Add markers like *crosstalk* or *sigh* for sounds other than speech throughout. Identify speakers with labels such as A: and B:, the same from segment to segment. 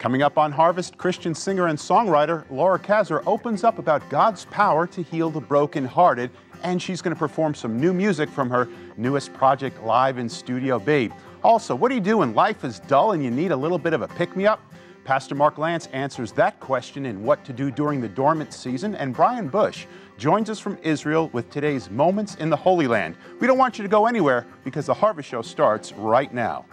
A: Coming up on Harvest, Christian singer and songwriter Laura Kaczor opens up about God's power to heal the brokenhearted, and she's going to perform some new music from her newest project, Live in Studio B. Also, what do you do when life is dull and you need a little bit of a pick me up? Pastor Mark Lantz answers that question in what to do during the dormant season, and Brian Bush joins us from Israel with today's Moments in the Holy Land. We don't want you to go anywhere because the Harvest Show starts right now.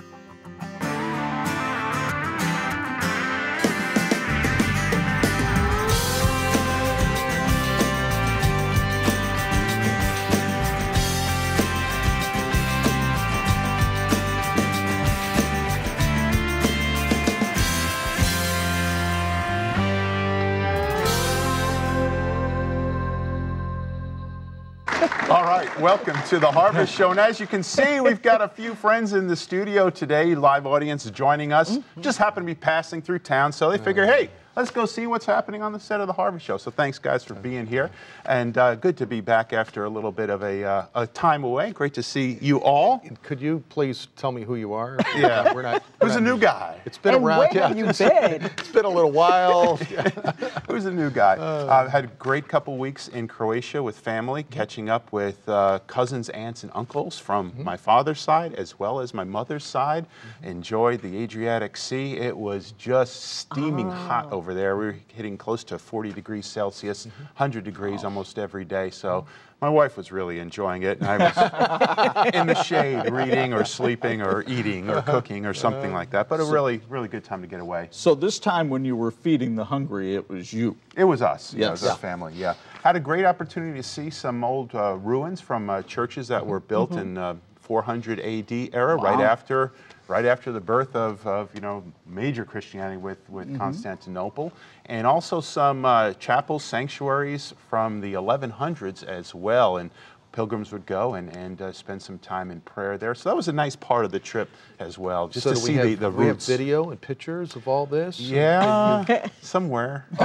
A: Welcome to the Harvest Show. And as you can see, we've got a few friends in the studio today, live audience joining us. Mm-hmm. Just happen to be passing through town, so they figure, hey, let's go see what's happening on the set of the Harvest Show. So thanks, guys, for being here. And uh, good to be back after a little bit of a, uh, a time away. Great to see you all.
B: Could you please tell me who you are?
A: Yeah.
B: we're not. we're
A: Who's a new guy?
B: It's been
C: And
B: around.
C: where
B: yeah.
C: have you *laughs* been?
B: It's been a little while. *laughs*
A: Who's a new guy? Uh, had a great couple weeks in Croatia with family, catching up with uh, cousins, aunts, and uncles from my father's side as well as my mother's side. Enjoyed the Adriatic Sea. It was just steaming hot over there. We were hitting close to 40 degrees Celsius, 100 degrees almost every day. So my wife was really enjoying it, and I was *laughs* in the shade reading or sleeping or eating or cooking or something like that. But a really, really good time to get away.
D: So this time when you were feeding the hungry, it was you.
A: It was us. Yeah, it was
D: Yes.
A: our family. Yeah, had a great opportunity to see some old uh, ruins from uh, churches that were built in uh, 400 AD era, right after, right after the birth of, of you know major Christianity with with Constantinople, and also some uh, chapels, sanctuaries from the 1100s as well, and. Pilgrims would go and, and uh, spend some time in prayer there. So that was a nice part of the trip as well, just
B: so
A: to
B: do
A: see
B: have,
A: the, the
B: we have video and pictures of all this.
A: Yeah, somewhere. *laughs* *laughs*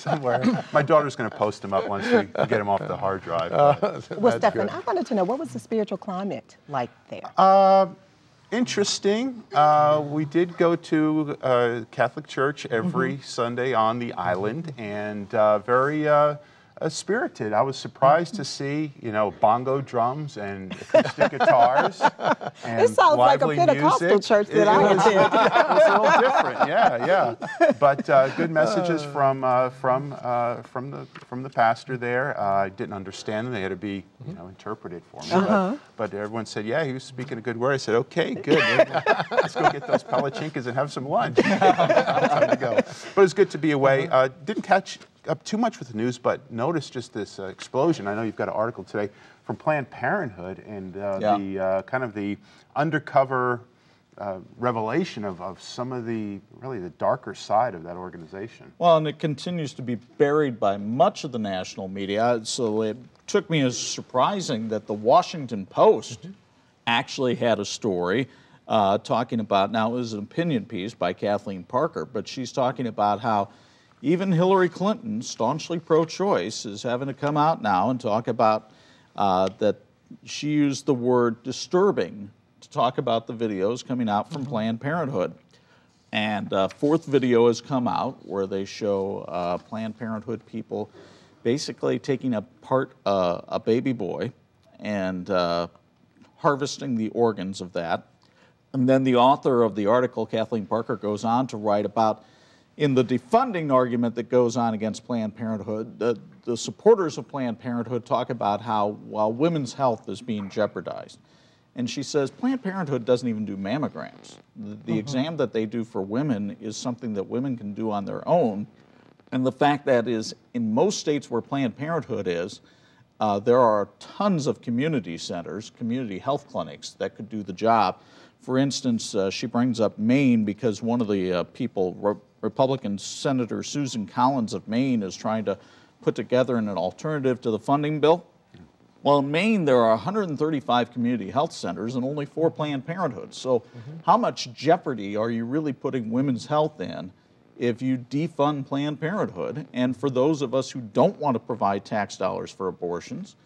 A: *laughs* somewhere. *laughs* My daughter's going to post them up once we get them off the hard drive. but- *laughs*
C: Well, Stefan, I wanted to know what was the spiritual climate like there?
A: Uh, interesting. Uh, we did go to uh, Catholic church every Sunday on the island, and uh, very uh, uh, spirited. I was surprised to see, you know, bongo drums and acoustic *laughs* guitars. And
C: It sounds like a Pentecostal
A: music.
C: church that
A: It-
C: I
A: was-
C: attend.
A: it was *laughs* a little different, yeah, yeah. But uh, good messages from uh, from uh, from the from the pastor there. Uh, I didn't understand them; they had to be you know interpreted for me.
C: Uh-huh.
A: But, but everyone said, "Yeah, he was speaking a good word." I said, "Okay, good. *laughs* Let's go get those palachinkas and have some lunch." Time to go. But it was good to be away.
C: Uh-huh.
A: Uh, didn't catch up too much with the news, but notice just this uh, explosion. I know you've got an article today from Planned Parenthood and uh,
D: Yeah.
A: the uh, kind of the undercover uh, revelation of, of some of the really the darker side of that organization.
D: Well, and it continues to be buried by much of the national media. So it took me as surprising that the Washington Post actually had a story uh, talking about, now it was an opinion piece by Kathleen Parker, but she's talking about how even Hillary Clinton, staunchly pro choice, is having to come out now and talk about uh, that she used the word disturbing to talk about the videos coming out from Planned Parenthood. And uh, fourth video has come out where they show uh, Planned Parenthood people basically taking apart uh, a baby boy and uh, harvesting the organs of that. And then the author of the article, Kathleen Parker, goes on to write about in the defunding argument that goes on against Planned Parenthood, the, the supporters of Planned Parenthood talk about how while women's health is being jeopardized. And she says Planned Parenthood doesn't even do mammograms. The, the exam that they do for women is something that women can do on their own. And the fact that is, in most states where Planned Parenthood is, uh, there are tons of community centers, community health clinics that could do the job. For instance, uh, she brings up Maine because one of the uh, people, Re- Republican Senator Susan Collins of Maine, is trying to put together an alternative to the funding bill. Well, in Maine, there are 135 community health centers and only four Planned Parenthoods. So, how much jeopardy are you really putting women's health in if you defund Planned Parenthood? And for those of us who don't want to provide tax dollars for abortions,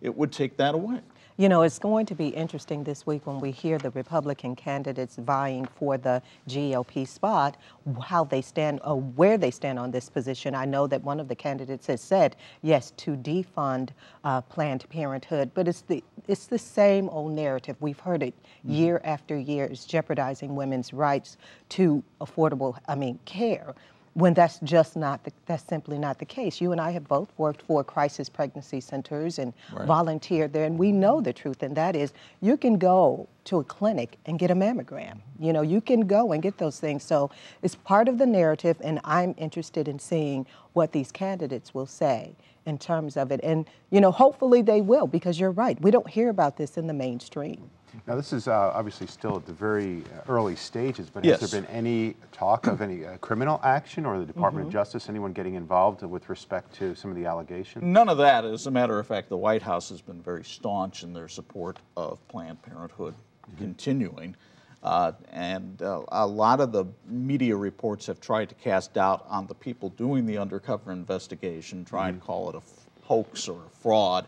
D: it would take that away.
C: You know, it's going to be interesting this week when we hear the Republican candidates vying for the GOP spot, how they stand, or where they stand on this position. I know that one of the candidates has said, yes, to defund uh, Planned Parenthood, but it's the it's the same old narrative. We've heard it mm-hmm. year after year. It's jeopardizing women's rights to affordable, I mean, care when that's just not the, that's simply not the case. You and I have both worked for crisis pregnancy centers and right. volunteered there, and we know the truth, and that is you can go to a clinic and get a mammogram. You know, you can go and get those things. So it's part of the narrative, and I'm interested in seeing what these candidates will say in terms of it. And, you know, hopefully they will, because you're right. We don't hear about this in the mainstream.
A: Now, this is uh, obviously still at the very uh, early stages, but yes. has there been any talk of any uh, criminal action or the Department mm -hmm. of Justice, anyone getting involved with respect to some of the allegations?
D: None of that. As a matter of fact, the White House has been very staunch in their support of Planned Parenthood mm -hmm. continuing. Uh, and uh, a lot of the media reports have tried to cast doubt on the people doing the undercover investigation, trying mm -hmm. to call it a hoax or a fraud.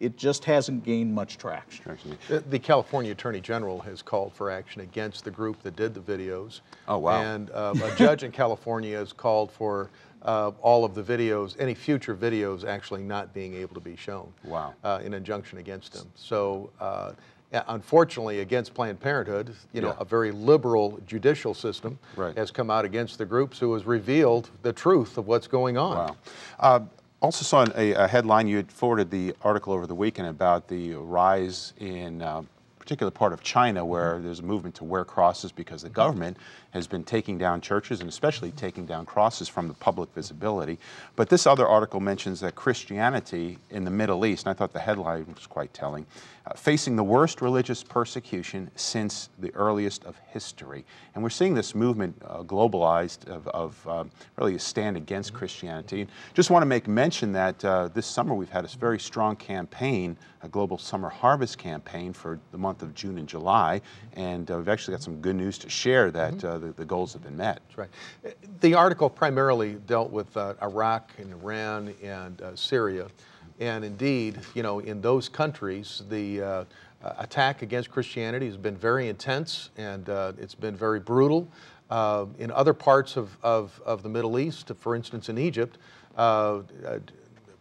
D: Uh, it just hasn't gained much traction.
B: The, the, California Attorney General has called for action against the group that did the videos.
A: Oh, wow.
B: And uh, a judge in California has called for uh, all of the videos, any future videos actually not being able to be shown.
A: Wow.
B: Uh, in injunction against them. So, uh, unfortunately, against Planned Parenthood, you know, yeah. a very liberal judicial system right. has come out against the groups who has revealed the truth of what's going on.
A: Wow. Also saw a, a, headline, you had forwarded the article over the weekend about the rise in uh, particular part of China where there's a movement to wear crosses because the government has been taking down churches and especially taking down crosses from the public visibility. But this other article mentions that Christianity in the Middle East, and I thought the headline was quite telling, uh, facing the worst religious persecution since the earliest of history. And we're seeing this movement uh, globalized of, of um, really a stand against Christianity. And just want to make mention that uh, this summer we've had a very strong campaign, a global summer harvest campaign for the month of June and July. And uh, we've actually got some good news to share that mm -hmm the, the goals have been met.
B: That's right. The article primarily dealt with uh, Iraq and Iran and uh, Syria. And indeed, you know, in those countries, the uh, attack against Christianity has been very intense and uh, it's been very brutal. Uh, in other parts of, of, of, the Middle East, for instance, in Egypt, uh,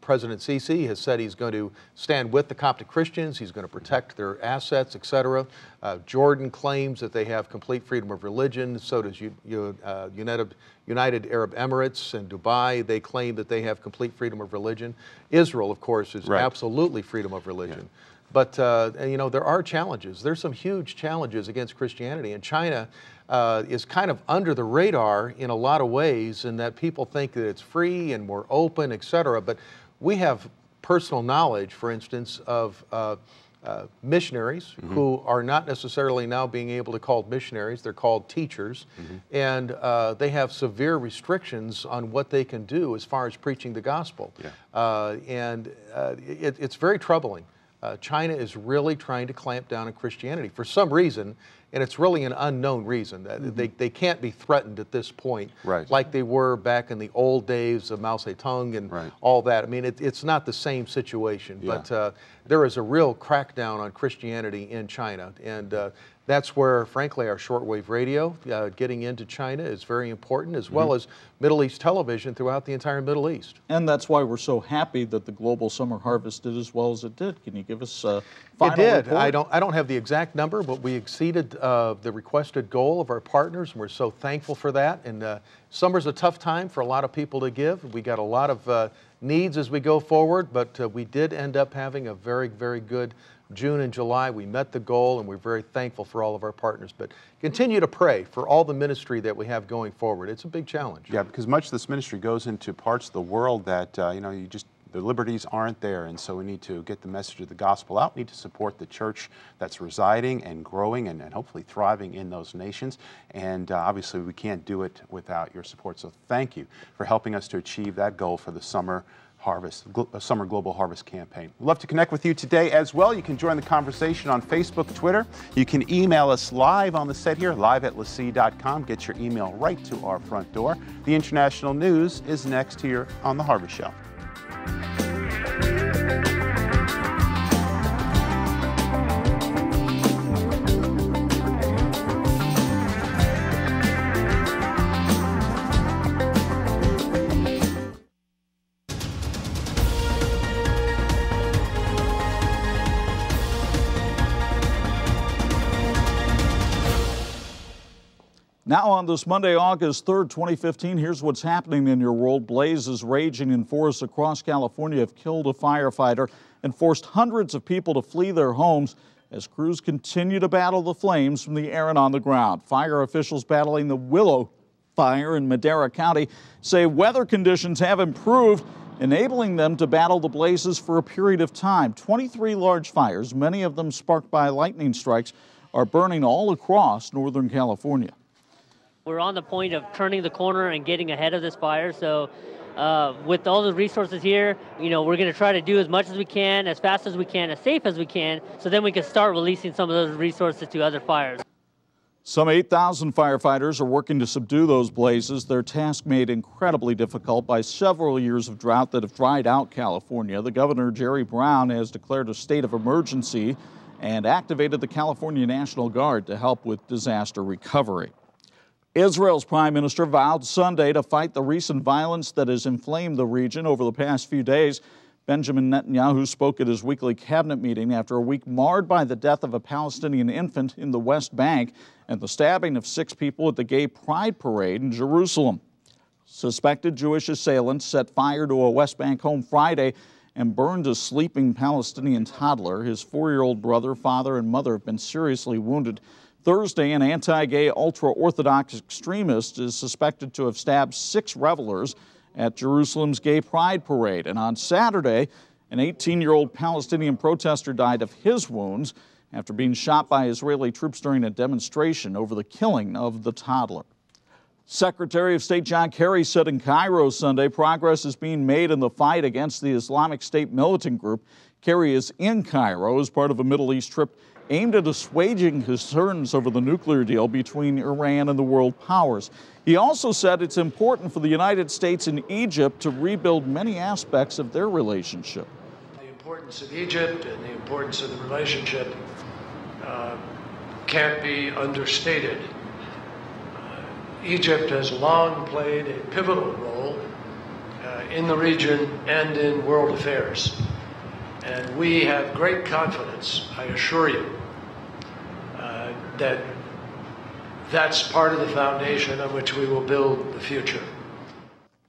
B: President Sisi has said he's going to stand with the Coptic Christians, he's going to protect their assets, etc. Uh, Jordan claims that they have complete freedom of religion, so does U, U, uh, United, United Arab Emirates and Dubai. They claim that they have complete freedom of religion. Israel, of course, is right. absolutely freedom of religion. Yeah. But, uh, you know, there are challenges. There's some huge challenges against Christianity. And China uh, is kind of under the radar in a lot of ways in that people think that it's free and more open, et cetera. But we have personal knowledge, for instance, of uh, uh, missionaries mm -hmm. who are not necessarily now being able to call missionaries, they're called teachers, mm -hmm. and uh, they have severe restrictions on what they can do as far as preaching the gospel. Yeah. Uh, and uh, it, it's very troubling. Uh, China is really trying to clamp down on Christianity. For some reason, and it's really an unknown reason. Mm -hmm. They, they can't be threatened at this point
A: right.
B: like they were back in the old days of Mao Zedong and right. all that. I mean, it, it's not the same situation, yeah. but uh, there is a real crackdown on Christianity in China. And uh, that's where, frankly, our shortwave radio uh, getting into China is very important, as well mm -hmm. as Middle East television throughout the entire Middle East.
D: And that's why we're so happy that the global summer harvest did as well as it did. Can you give us a final
B: It did.
D: Report?
B: I don't. I don't have the exact number, but we exceeded uh, the requested goal of our partners, and we're so thankful for that. And uh, summer's a tough time for a lot of people to give. We got a lot of uh, needs as we go forward, but uh, we did end up having a very, very good June and July. We met the goal and we're very thankful for all of our partners. But continue to pray for all the ministry that we have going forward. It's a big challenge.
A: Yeah, because much of this ministry goes into parts of the world that, uh, you know, you just the liberties aren't there, and so we need to get the message of the gospel out. We need to support the church that's residing and growing and, and hopefully thriving in those nations. And uh, obviously, we can't do it without your support. So thank you for helping us to achieve that goal for the summer Harvest, uh, Summer Global Harvest Campaign. We'd love to connect with you today as well. You can join the conversation on Facebook, Twitter. You can email us live on the set here, live at lesea.com. Get your email right to our front door. The international news is next here on The Harvest Show.
D: Now, on this Monday, August 3rd, 2015, here's what's happening in your world. Blazes raging in forests across California have killed a firefighter and forced hundreds of people to flee their homes as crews continue to battle the flames from the air and on the ground. Fire officials battling the Willow fire in Madera County say weather conditions have improved, enabling them to battle the blazes for a period of time. 23 large fires, many of them sparked by lightning strikes, are burning all across Northern California.
E: We're on the point of turning the corner and getting ahead of this fire. So, uh, with all the resources here, you know, we're going to try to do as much as we can, as fast as we can, as safe as we can, so then we can start releasing some of those resources to other fires.
D: Some 8,000 firefighters are working to subdue those blazes, their task made incredibly difficult by several years of drought that have dried out California. The governor, Jerry Brown, has declared a state of emergency and activated the California National Guard to help with disaster recovery. Israel's prime minister vowed Sunday to fight the recent violence that has inflamed the region over the past few days. Benjamin Netanyahu spoke at his weekly cabinet meeting after a week marred by the death of a Palestinian infant in the West Bank and the stabbing of six people at the Gay Pride Parade in Jerusalem. Suspected Jewish assailants set fire to a West Bank home Friday and burned a sleeping Palestinian toddler. His four year old brother, father, and mother have been seriously wounded. Thursday, an anti gay ultra Orthodox extremist is suspected to have stabbed six revelers at Jerusalem's Gay Pride Parade. And on Saturday, an 18 year old Palestinian protester died of his wounds after being shot by Israeli troops during a demonstration over the killing of the toddler. Secretary of State John Kerry said in Cairo Sunday progress is being made in the fight against the Islamic State militant group. Kerry is in Cairo as part of a Middle East trip aimed at assuaging concerns over the nuclear deal between Iran and the world powers. He also said it's important for the United States and Egypt to rebuild many aspects of their relationship.
F: The importance of Egypt and the importance of the relationship uh, can't be understated. Uh, Egypt has long played a pivotal role uh, in the region and in world affairs. And we have great confidence, I assure you, that that's part of the foundation on which we will build the future.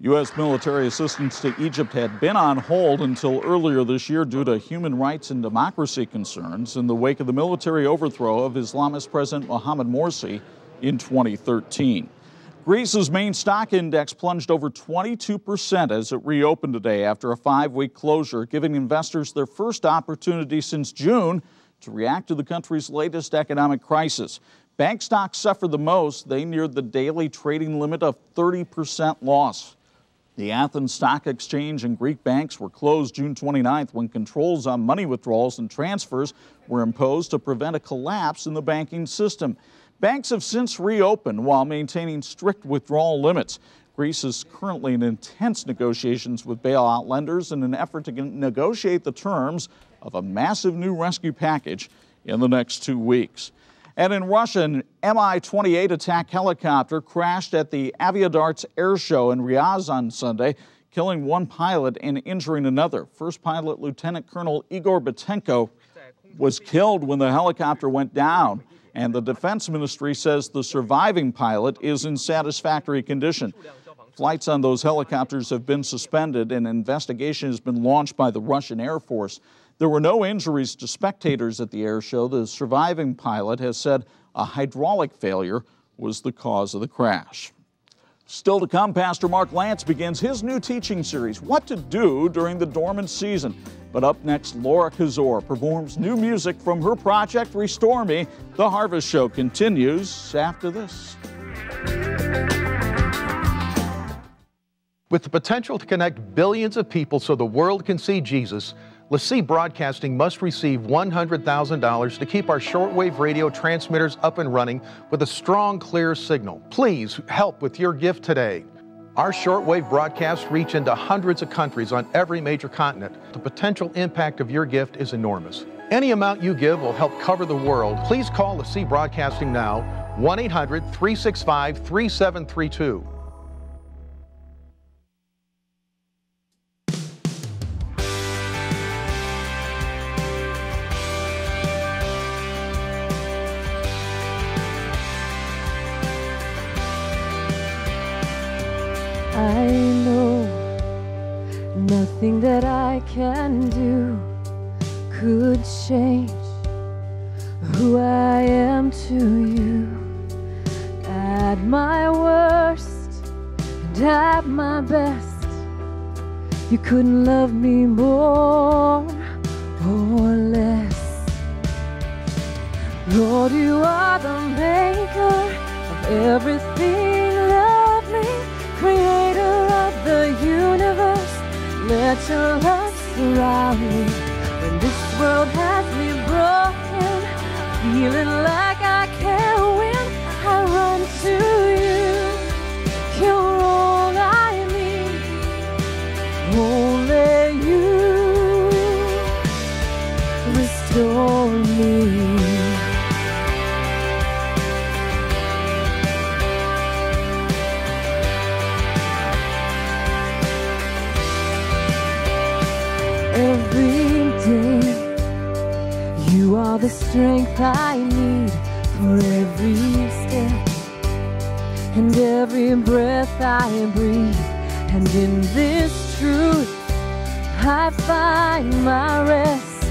D: U.S. military assistance to Egypt had been on hold until earlier this year due to human rights and democracy concerns in the wake of the military overthrow of Islamist President Mohamed Morsi in 2013. Greece's main stock index plunged over 22% as it reopened today after a five week closure, giving investors their first opportunity since June to react to the country's latest economic crisis. Bank stocks suffered the most. They neared the daily trading limit of 30% loss. The Athens Stock Exchange and Greek banks were closed June 29th when controls on money withdrawals and transfers were imposed to prevent a collapse in the banking system. Banks have since reopened while maintaining strict withdrawal limits. Greece is currently in intense negotiations with bailout lenders in an effort to negotiate the terms of a massive new rescue package in the next two weeks. And in Russia, an Mi 28 attack helicopter crashed at the Aviadarts Air Show in Ryazan on Sunday, killing one pilot and injuring another. First pilot Lieutenant Colonel Igor Butenko was killed when the helicopter went down, and the Defense Ministry says the surviving pilot is in satisfactory condition. Flights on those helicopters have been suspended, and an investigation has been launched by the Russian Air Force. There were no injuries to spectators at the air show. The surviving pilot has said a hydraulic failure was the cause of the crash. Still to come, Pastor Mark Lantz begins his new teaching series, What to Do During the Dormant Season. But up next, Laura Kaczor performs new music from her project, Restore Me. The Harvest Show continues after this.
B: With the potential to connect billions of people so the world can see Jesus, LeSEA Broadcasting must receive $100,000 to keep our shortwave radio transmitters up and running with a strong, clear signal. Please help with your gift today. Our shortwave broadcasts reach into hundreds of countries on every major continent. The potential impact of your gift is enormous. Any amount you give will help cover the world. Please call LeSEA Broadcasting now, 1 800 365 3732.
G: I know nothing that I can do could change who I am to you. At my worst and at my best, you couldn't love me more or less. Lord, you are the maker of everything creator of the universe. Let your love surround me when this world has me broken, feeling like I can't win. I run to you. You're are the strength I need for every step and every breath I breathe. And in this truth, I find my rest.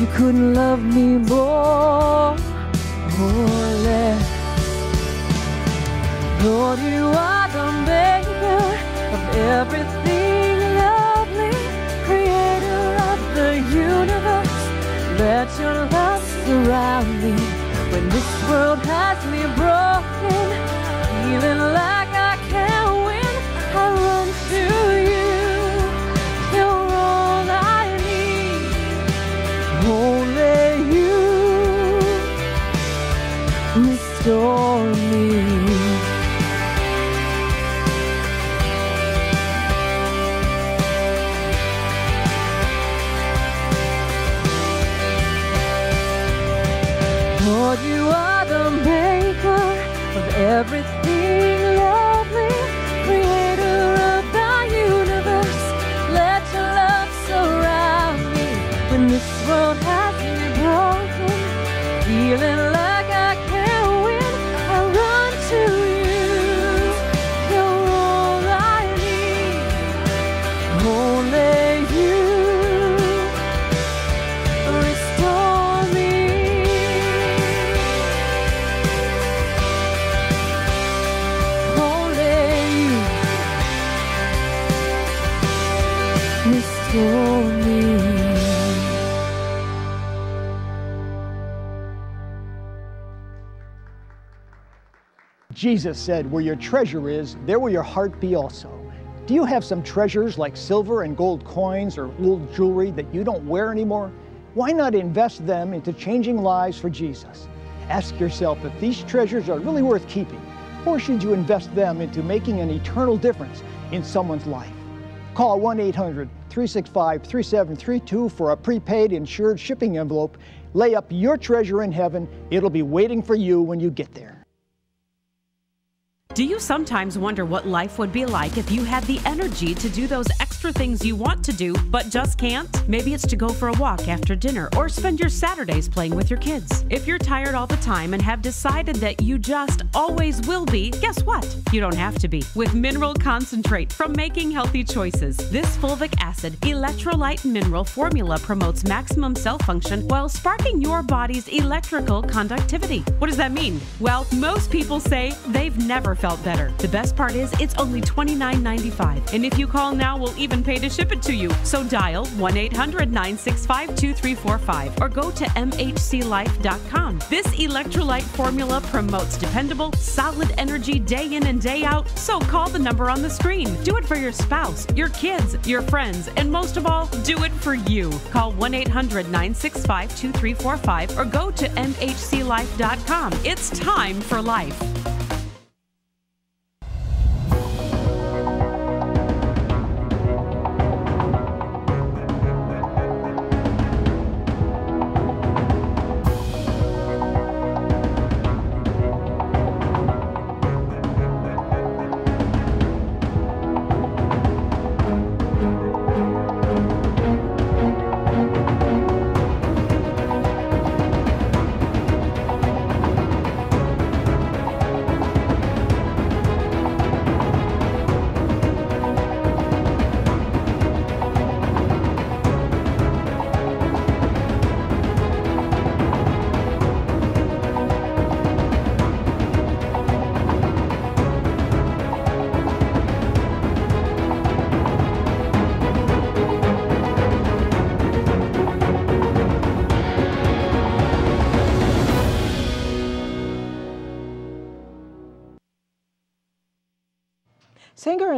G: You couldn't love me more or less. Lord, you are the maker of everything Let your love surround me when this world has me broken, feeling like I can't win. I run to you. You're all I need. Only you restore me. Everything lovely, creator of the universe. Let your love surround me when this world has me broken, feeling
H: Jesus said, Where your treasure is, there will your heart be also. Do you have some treasures like silver and gold coins or old jewelry that you don't wear anymore? Why not invest them into changing lives for Jesus? Ask yourself if these treasures are really worth keeping, or should you invest them into making an eternal difference in someone's life? Call 1 800 365 3732 for a prepaid insured shipping envelope. Lay up your treasure in heaven, it'll be waiting for you when you get there.
I: Do you sometimes wonder what life would be like if you had the energy to do those extra things you want to do but just can't? Maybe it's to go for a walk after dinner or spend your Saturdays playing with your kids. If you're tired all the time and have decided that you just always will be, guess what? You don't have to be. With Mineral Concentrate from Making Healthy Choices, this fulvic acid electrolyte mineral formula promotes maximum cell function while sparking your body's electrical conductivity. What does that mean? Well, most people say they've never felt better. The best part is it's only $29.95. And if you call now, we'll even pay to ship it to you. So dial 1 800 965 2345 or go to MHCLife.com. This electrolyte formula promotes dependable, solid energy day in and day out. So call the number on the screen. Do it for your spouse, your kids, your friends, and most of all, do it for you. Call 1 800 965 2345 or go to MHCLife.com. It's time for life.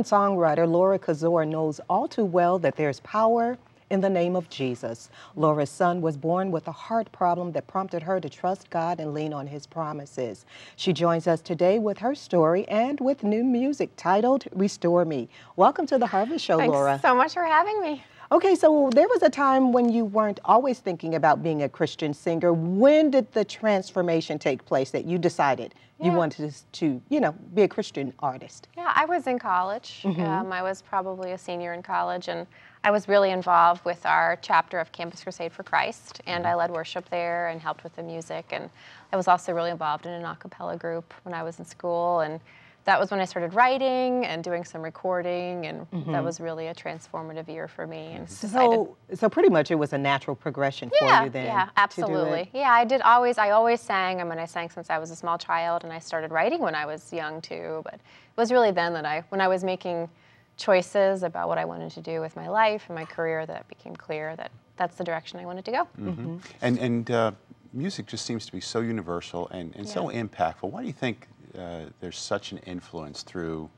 C: And songwriter Laura Kaczor knows all too well that there's power in the name of Jesus. Laura's son was born with a heart problem that prompted her to trust God and lean on his promises. She joins us today with her story and with new music titled Restore Me. Welcome to the Harvest Show, Laura.
J: Thanks
C: Laura.
J: so much for having me.
C: Okay, so there was a time when you weren't always thinking about being a Christian singer. When did the transformation take place that you decided you wanted to, you know, be a Christian artist?
J: Yeah, I was in college.
C: Mm-hmm.
J: Um, I was probably a senior in college, and I was really involved with our chapter of Campus Crusade for Christ, and
C: Mm-hmm.
J: I led worship there and helped with the music. And I was also really involved in an a cappella group when I was in school, and that was when I started writing and doing some recording, and that was really a transformative year for me. And decided-
C: Mm-hmm. So, so pretty much it was a natural progression
J: yeah,
C: for you then.
J: Yeah,
C: to do it.
J: absolutely. Yeah, I did always, I always sang. I mean, I sang since I was a small child, and I started writing when I was young too. But it was really then that I, when I was making choices about what I wanted to do with my life and my career, that it became clear that that's the direction I wanted to go.
C: Mm-hmm.
A: And, and uh, music just seems to be so universal and, and so impactful. Why do you think uh, there's such an influence through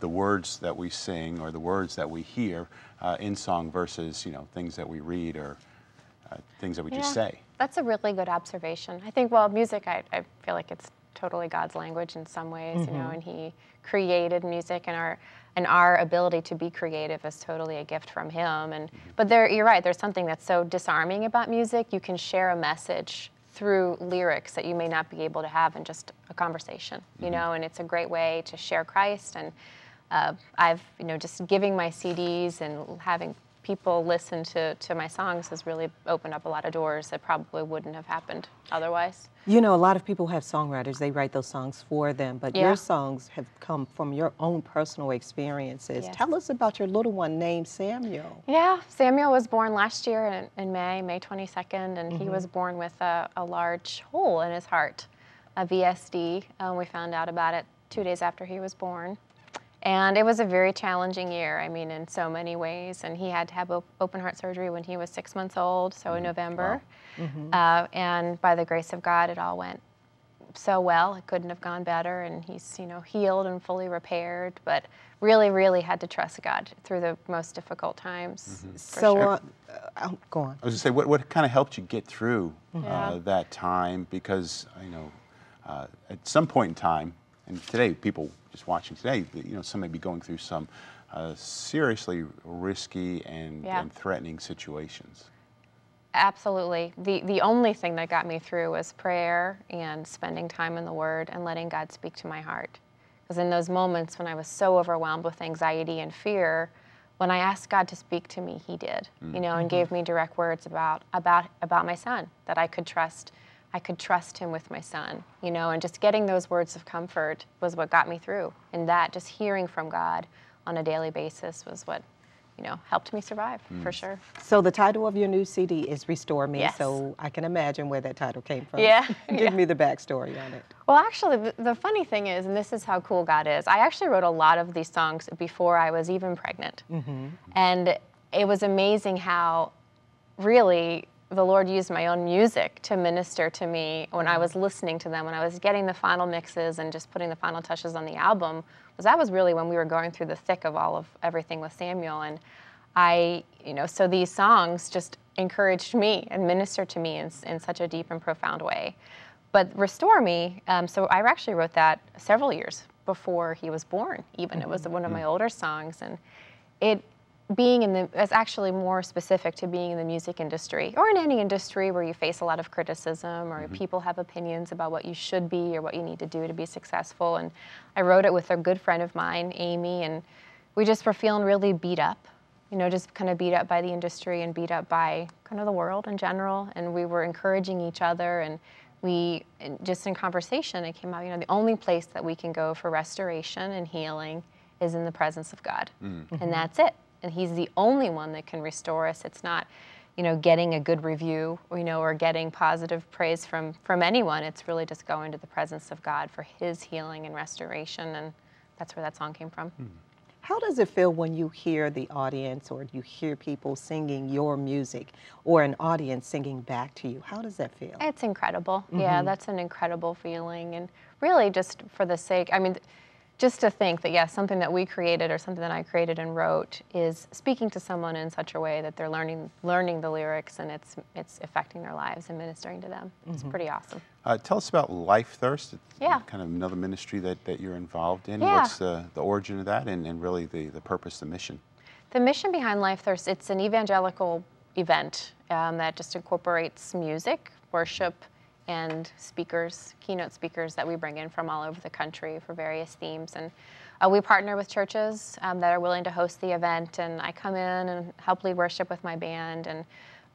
A: the words that we sing or the words that we hear uh, in song versus, you know, things that we read or uh, things that we just say?
J: That's a really good observation. I think, well, music, I, I feel like it's totally God's language in some ways, you know, and He created music, and our and our ability to be creative is totally a gift from Him. And but there, you're right. There's something that's so disarming about music. You can share a message through lyrics that you may not be able to have in just a conversation, you know, and it's a great way to share Christ. And uh, I've, you know, just giving my CDs and having people listen to, to my songs has really opened up a lot of doors that probably wouldn't have happened otherwise.
C: You know, a lot of people have songwriters, they write those songs for them, but
J: Yeah.
C: your songs have come from your own personal experiences.
J: Yes.
C: Tell us about your little one named Samuel.
J: Yeah, Samuel was born last year in, in May, May 22nd, and he was born with a, a large hole in his heart, a VSD. Um, we found out about it two days after he was born. And it was a very challenging year, I mean, in so many ways. And he had to have op- open heart surgery when he was six months old, so in November. Uh, and by the grace of God, it all went so well. It couldn't have gone better, and he's you know healed and fully repaired. But really, really had to trust God through the most difficult times. for
C: So,
J: sure.
C: uh, uh, go on.
A: I was going to say, what, what kind of helped you get through uh,
J: Yeah.
A: that time? Because, you know, uh, at some point in time, and today, people just watching today, you know, some may be going through some uh, seriously risky and,
J: Yeah.
A: and threatening situations.
J: Absolutely. The the only thing that got me through was prayer and spending time in the Word and letting God speak to my heart. Because in those moments when I was so overwhelmed with anxiety and fear, when I asked God to speak to me, He did. You know, and gave me direct words about about about my son that I could trust. I could trust him with my son, you know, and just getting those words of comfort was what got me through. And that, just hearing from God on a daily basis, was what, you know, helped me survive for mm. sure.
C: So, the title of your new CD is Restore Me.
J: Yes.
C: So, I can imagine where that title came from.
J: Yeah, *laughs*
C: Give
J: yeah.
C: me the backstory on it.
J: Well, actually, the, the funny thing is, and this is how cool God is, I actually wrote a lot of these songs before I was even pregnant. Mm-hmm. And it was amazing how really the Lord used my own music to minister to me when I was listening to them, when I was getting the final mixes and just putting the final touches on the album. Was that was really when we were going through the thick of all of everything with Samuel, and I, you know, so these songs just encouraged me and ministered to me in, in such a deep and profound way. But Restore Me, um, so I actually wrote that several years before he was born, even. It was one of my older songs. And it, being in the, it's actually more specific to being in the music industry or in any industry where you face a lot of criticism or mm-hmm. people have opinions about what you should be or what you need to do to be successful. And I wrote it with a good friend of mine, Amy, and we just were feeling really beat up you know, just kind of beat up by the industry and beat up by kind of the world in general. And we were encouraging each other. And we, just in conversation, it came out, you know, the only place that we can go for restoration and healing is in the presence of God. Mm-hmm. And that's it. And He's the only one that can restore us. It's not, you know, getting a good review, you know, or getting positive praise from, from anyone. It's really just going to the presence of God for His healing and restoration. And that's where that song came from. Hmm.
C: How does it feel when you hear the audience or you hear people singing your music or an audience singing back to you? How does that feel?
J: It's incredible. Mm-hmm. Yeah, that's an incredible feeling. And really, just for the sake, I mean, just to think that yes, something that we created or something that I created and wrote is speaking to someone in such a way that they're learning learning the lyrics and it's it's affecting their lives and ministering to them. It's pretty awesome.
A: Uh, tell us about Life Thirst. It's
J: Yeah.
A: Kind of another ministry that, that you're involved in.
J: Yeah.
A: What's the, the origin of that and, and really the, the purpose, the mission?
J: The mission behind Life Thirst, it's an evangelical event um, that just incorporates music, worship, and speakers, keynote speakers that we bring in from all over the country for various themes. And uh, we partner with churches um, that are willing to host the event, and I come in and help lead worship with my band, and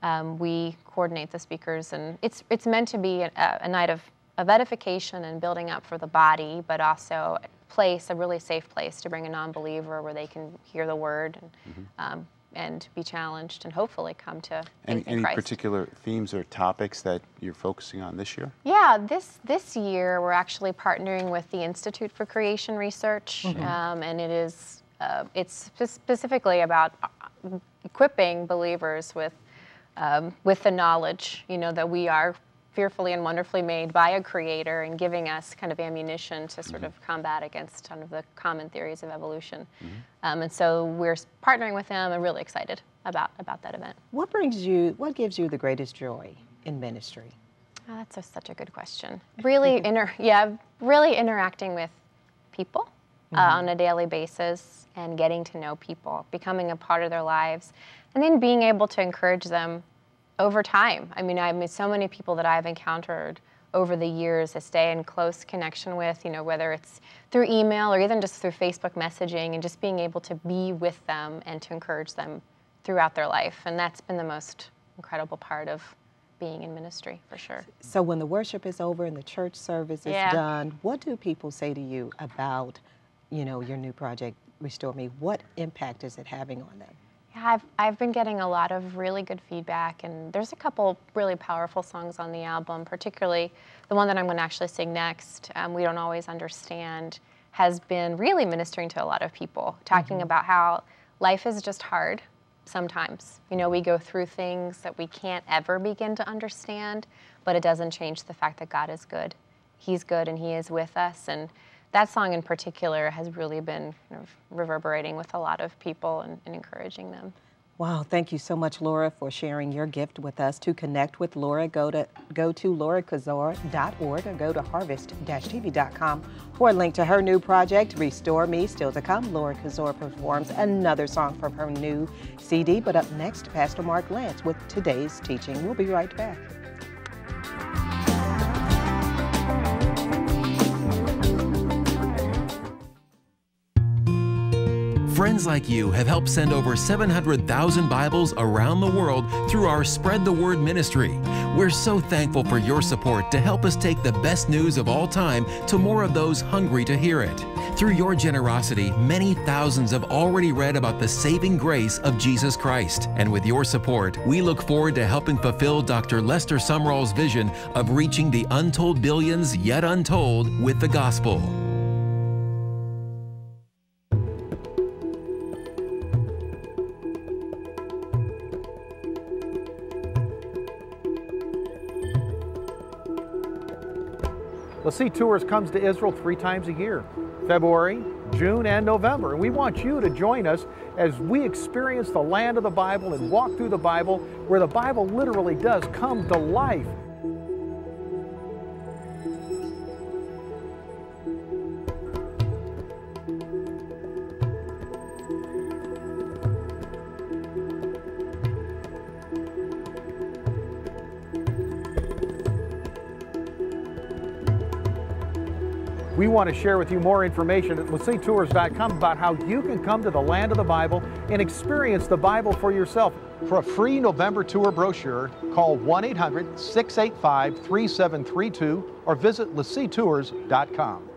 J: um, we coordinate the speakers. And it's it's meant to be a, a night of, of edification and building up for the body, but also a place, a really safe place to bring a non-believer where they can hear the word and, um, and be challenged and hopefully come to
A: Any, any particular themes or topics that you're focusing on this year?
J: Yeah, this this year we're actually partnering with the Institute for Creation Research, um, and it is uh, it's specifically about uh, equipping believers with um, with the knowledge, you know, that we are fearfully and wonderfully made by a creator and giving us kind of ammunition to sort of combat against kind of the common theories of evolution. Um, and so we're partnering with them and really excited about, about that event.
C: What brings you, what gives you the greatest joy in ministry?
J: Oh, that's a, such a good question. Really, *laughs* inter- yeah, really interacting with people uh, on a daily basis and getting to know people, becoming a part of their lives, and then being able to encourage them over time. I mean, I mean, so many people that I've encountered over the years, I stay in close connection with, you know, whether it's through email or even just through Facebook messaging, and just being able to be with them and to encourage them throughout their life. And that's been the most incredible part of being in ministry, for sure.
C: So when the worship is over and the church service is
J: Yeah.
C: done, what do people say to you about, you know, your new project, Restore Me? What impact is it having on them?
J: Yeah, I've, I've been getting a lot of really good feedback, and there's a couple really powerful songs on the album, particularly the one that I'm going to actually sing next, um, We Don't Always Understand, has been really ministering to a lot of people, talking about how life is just hard sometimes. You know, we go through things that we can't ever begin to understand, but it doesn't change the fact that God is good. He's good and He is with us. And that song in particular has really been kind of reverberating with a lot of people and, and encouraging them.
C: Wow, thank you so much, Laura, for sharing your gift with us. To connect with Laura, go to go to laurakaczor.org or go to harvest-tv.com for a link to her new project, Restore Me. Still to come, Laura Kaczor performs another song from her new CD. But up next, Pastor Mark Lantz with today's teaching. We'll be right back.
K: Friends like you have helped send over 700,000 Bibles around the world through our Spread the Word ministry. We're so thankful for your support to help us take the best news of all time to more of those hungry to hear it. Through your generosity, many thousands have already read about the saving grace of Jesus Christ. And with your support, we look forward to helping fulfill Dr. Lester Sumrall's vision of reaching the untold billions yet untold with the gospel.
L: LeSEA Tours comes to Israel three times a year February, June, and November. And we want you to join us as we experience the land of the Bible and walk through the Bible where the Bible literally does come to life. Want to share with you more information at LeSEATours.com about how you can come to the land of the Bible and experience the Bible for yourself. For a free November tour brochure, call 1 800 685 3732 or visit LeSEATours.com.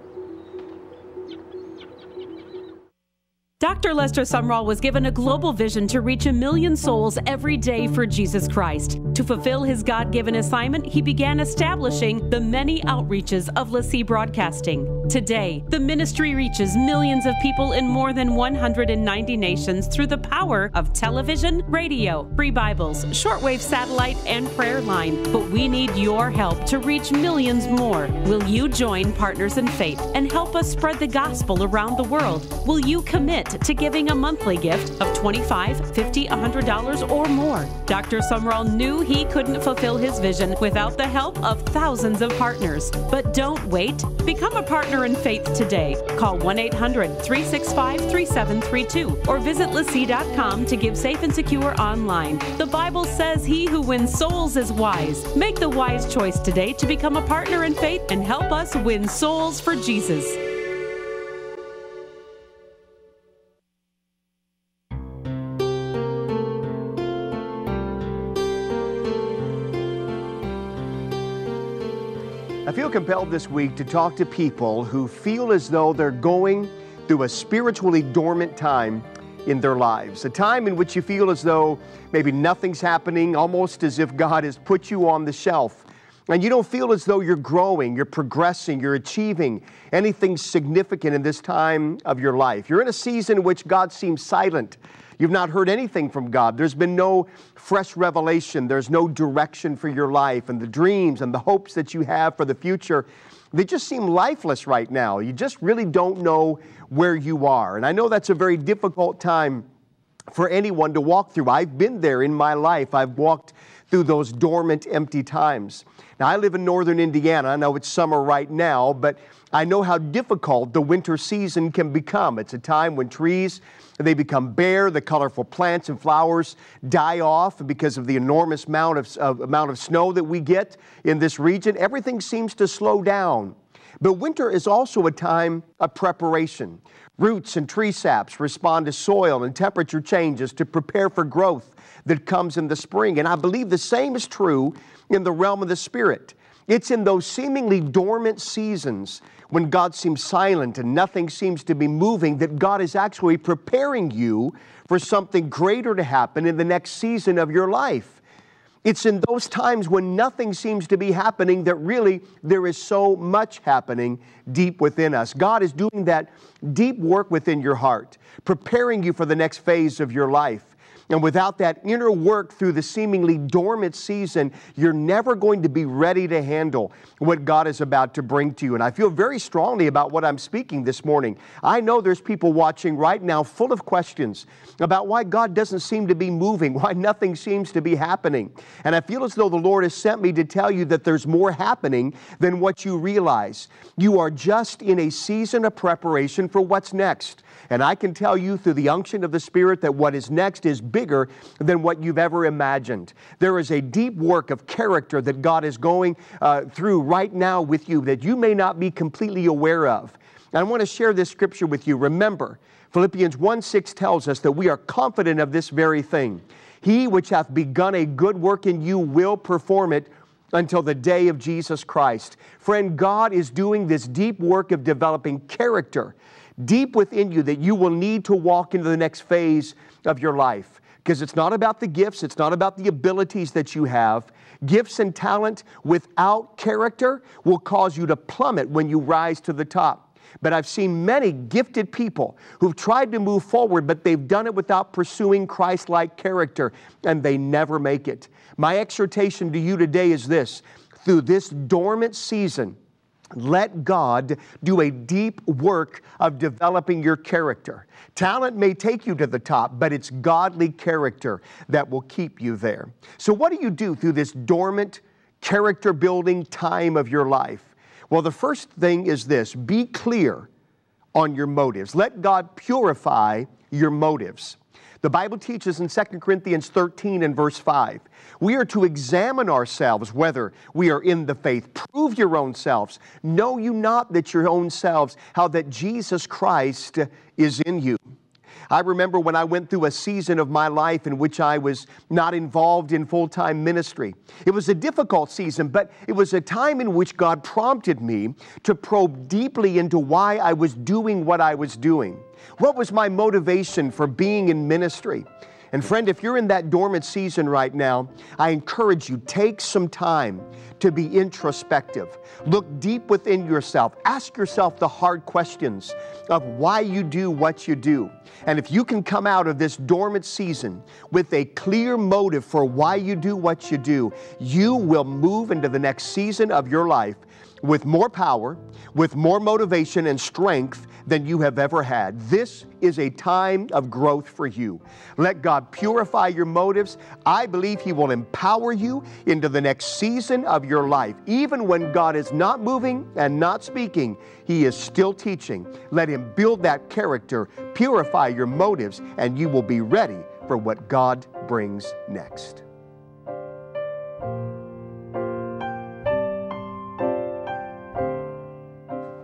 I: Dr. Lester Sumrall was given a global vision to reach a million souls every day for Jesus Christ. To fulfill his God given assignment, he began establishing the many outreaches of LeSEA Broadcasting. Today, the ministry reaches millions of people in more than 190 nations through the power of television, radio, free Bibles, shortwave satellite, and prayer line. But we need your help to reach millions more. Will you join Partners in Faith and help us spread the gospel around the world? Will you commit to giving a monthly gift of $25, $50, $100 or more? Dr. Sumrall knew he couldn't fulfill his vision without the help of thousands of partners. But don't wait. Become a partner in faith today. Call 1 800 365 3732 or visit lesea.com to give safe and secure online. The Bible says he who wins souls is wise. Make the wise choice today to become a partner in faith and help us win souls for Jesus.
M: Compelled this week to talk to people who feel as though they're going through a spiritually dormant time in their lives. A time in which you feel as though maybe nothing's happening, almost as if God has put you on the shelf. And you don't feel as though you're growing, you're progressing, you're achieving anything significant in this time of your life. You're in a season in which God seems silent. You've not heard anything from God. There's been no fresh revelation. There's no direction for your life. And the dreams and the hopes that you have for the future, they just seem lifeless right now. You just really don't know where you are. And I know that's a very difficult time for anyone to walk through. I've been there in my life. I've walked through those dormant, empty times. Now, I live in northern Indiana. I know it's summer right now, but I know how difficult the winter season can become. It's a time when trees they become bare, the colorful plants and flowers die off because of the enormous amount of, of amount of snow that we get in this region. Everything seems to slow down. But winter is also a time of preparation. Roots and tree saps respond to soil and temperature changes to prepare for growth that comes in the spring. And I believe the same is true in the realm of the Spirit. It's in those seemingly dormant seasons when God seems silent and nothing seems to be moving that God is actually preparing you for something greater to happen in the next season of your life. It's in those times when nothing seems to be happening that really there is so much happening deep within us. God is doing that deep work within your heart, preparing you for the next phase of your life. And without that inner work through the seemingly dormant season, you're never going to be ready to handle what God is about to bring to you. And I feel very strongly about what I'm speaking this morning. I know there's people watching right now full of questions about why God doesn't seem to be moving, why nothing seems to be happening. And I feel as though the Lord has sent me to tell you that there's more happening than what you realize. You are just in a season of preparation for what's next. And I can tell you through the unction of the Spirit that what is next is bigger than what you've ever imagined. There is a deep work of character that God is going uh, through right now with you that you may not be completely aware of. And I want to share this scripture with you. Remember, Philippians 1 6 tells us that we are confident of this very thing. He which hath begun a good work in you will perform it until the day of Jesus Christ. Friend, God is doing this deep work of developing character deep within you that you will need to walk into the next phase of your life. Because it's not about the gifts, it's not about the abilities that you have. Gifts and talent without character will cause you to plummet when you rise to the top. But I've seen many gifted people who've tried to move forward, but they've done it without pursuing Christ like character, and they never make it. My exhortation to you today is this through this dormant season, let God do a deep work of developing your character. Talent may take you to the top, but it's godly character that will keep you there. So, what do you do through this dormant, character building time of your life? Well, the first thing is this be clear on your motives. Let God purify your motives. The Bible teaches in 2 Corinthians 13 and verse 5 we are to examine ourselves whether we are in the faith. Prove your own selves. Know you not that your own selves, how that Jesus Christ is in you. I remember when I went through a season of my life in which I was not involved in full time ministry. It was a difficult season, but it was a time in which God prompted me to probe deeply into why I was doing what I was doing. What was my motivation for being in ministry? And friend, if you're in that dormant season right now, I encourage you, take some time to be introspective. Look deep within yourself. Ask yourself the hard questions of why you do what you do. And if you can come out of this dormant season with a clear motive for why you do what you do, you will move into the next season of your life with more power, with more motivation and strength than you have ever had. This is a time of growth for you. Let God purify your motives. I believe He will empower you into the next season of your life. Even when God is not moving and not speaking, He is still teaching. Let Him build that character, purify your motives, and you will be ready for what God brings next.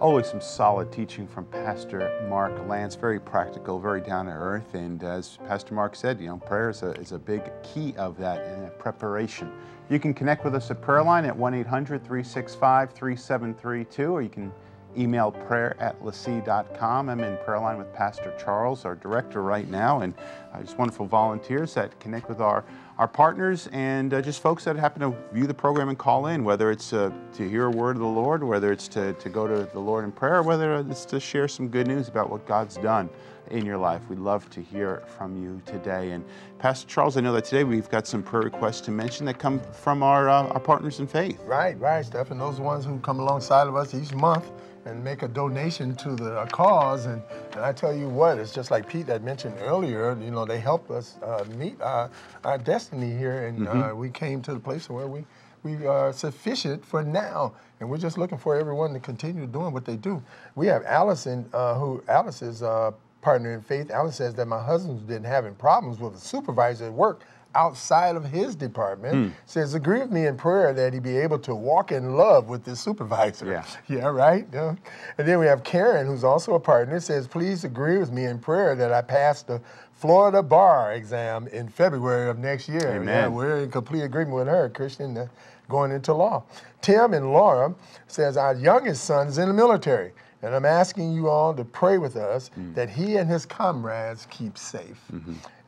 A: Always some solid teaching from Pastor Mark Lantz, very practical, very down to earth. And as Pastor Mark said, you know, prayer is a, is a big key of that in that preparation. You can connect with us at prayer line at 1 800 365 3732, or you can email prayer at lesea.com. I'm in prayer line with Pastor Charles, our director, right now, and uh, just wonderful volunteers that connect with our our partners and uh, just folks that happen to view the program and call in, whether it's uh, to hear a word of the Lord, whether it's to, to go to the Lord in prayer, whether it's to share some good news about what God's done in your life. We'd love to hear from you today. And Pastor Charles, I know that today we've got some prayer requests to mention that come from our, uh, our partners in faith.
N: Right, right, Stephen. Those ones who come alongside of us each month and make a donation to the cause. And, and I tell you what, it's just like Pete had mentioned earlier, you know, they help us uh, meet our, our destiny here. And
A: Mm-hmm.
N: uh, we came to the place where we, we are sufficient for now. And we're just looking for everyone to continue doing what they do. We have Allison, uh, who Alice is a partner in faith. Alice says that my husband's been having problems with a supervisor at work outside of his department.
A: Hmm.
N: Says, agree with me in prayer that he be able to walk in love with his supervisor.
A: Yeah. *laughs*
N: Yeah, right. Yeah. And then we have Karen, who's also a partner, says, please agree with me in prayer that I pass the Florida bar exam in February of next year.
A: Amen.
N: Yeah, we're in complete agreement with her, Christian, uh, going into law. Tim and Laura says, our youngest son is in the military. And I'm asking you all to pray with us that he and his comrades keep safe.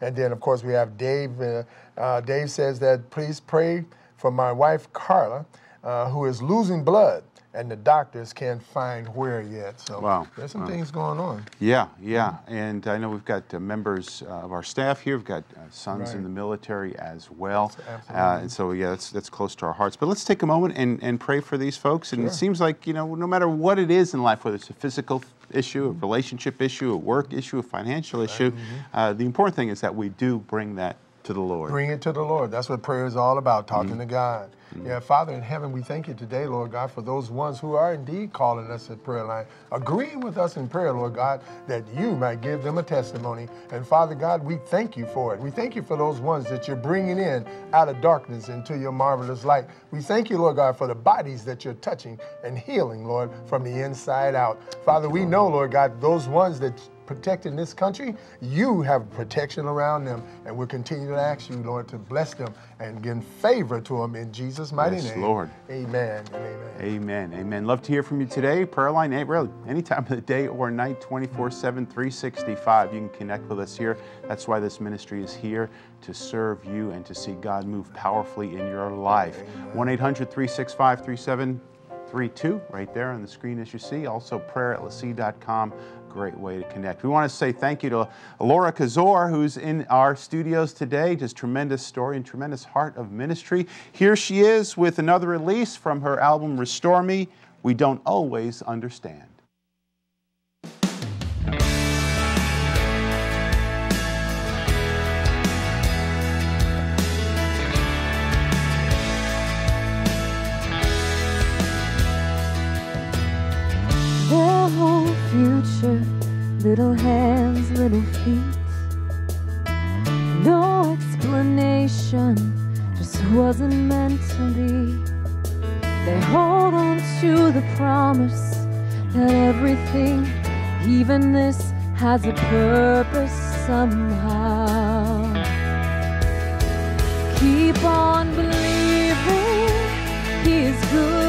N: And then, of course, we have Dave. Uh, uh, Dave says that please pray for my wife, Carla, uh, who is losing blood, and the doctors can't find where yet. So
A: Wow.
N: there's some
A: Wow.
N: things going on.
A: Yeah, yeah. And I know we've got uh, members uh, of our staff here. We've got uh, sons in the military as well. Uh, and so, yeah, that's, that's close to our hearts. But let's take a moment and, and pray for these folks. And it seems like, you know, no matter what it is in life, whether it's a physical issue,
N: Mm-hmm.
A: a relationship issue, a work issue, a financial issue, uh, the important thing is that we do bring that to the Lord.
N: Bring it to the Lord. That's what prayer is all about, talking
A: Mm-hmm.
N: to God. Yeah, Father in heaven, we thank you today, Lord God, for those ones who are indeed calling us at prayer line, agreeing with us in prayer, Lord God, that you might give them a testimony. And Father God, we thank you for it. We thank you for those ones that you're bringing in out of darkness into your marvelous light. We thank you, Lord God, for the bodies that you're touching and healing, Lord, from the inside out. Father, we know, Lord God, those ones that protecting this country, you have protection around them. And we'll continue to ask you, Lord, to bless them and give favor to them in Jesus' mighty
A: Yes,
N: name.
A: Lord.
N: Amen and amen.
A: Amen. Amen. Love to hear from you today. Prayer line, really, any time of the day or night, 24 7, 365. You can connect with us here. That's why this ministry is here to serve you and to see God move powerfully in your life. 1 800 365 3732, right there on the screen as you see. Also, prayer at lesea.com. Great way to connect. We want to say thank you to Laura Kaczor, who's in our studios today. Just tremendous story and tremendous heart of ministry. Here she is with another release from her album Restore Me. We don't always understand.
G: Whole future, little hands, little feet. No explanation, just wasn't meant to be. They hold on to the promise that everything, even this, has a purpose somehow. Keep on believing He is good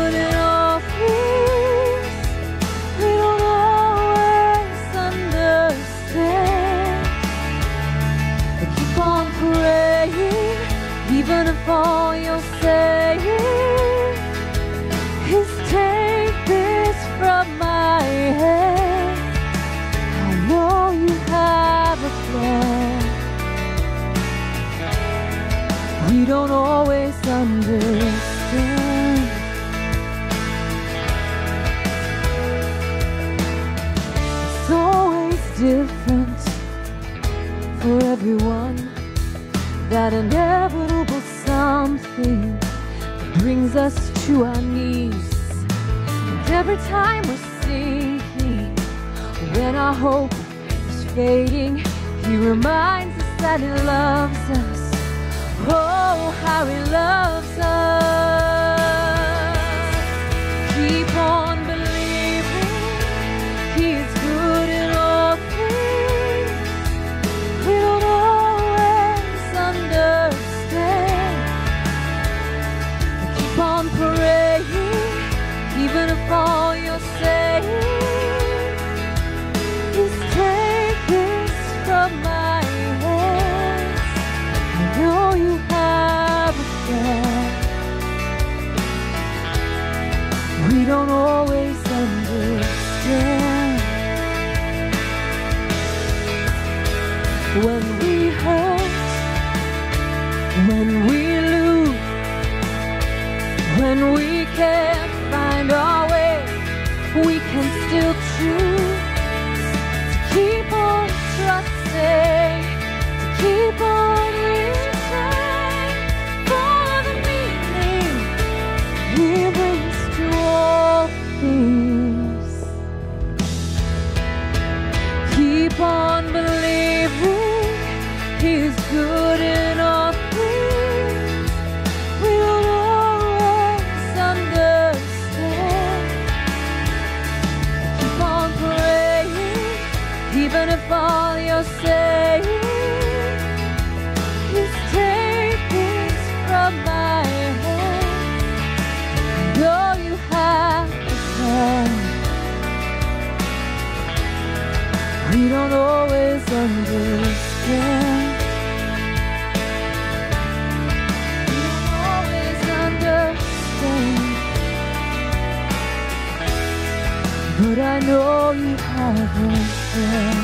G: a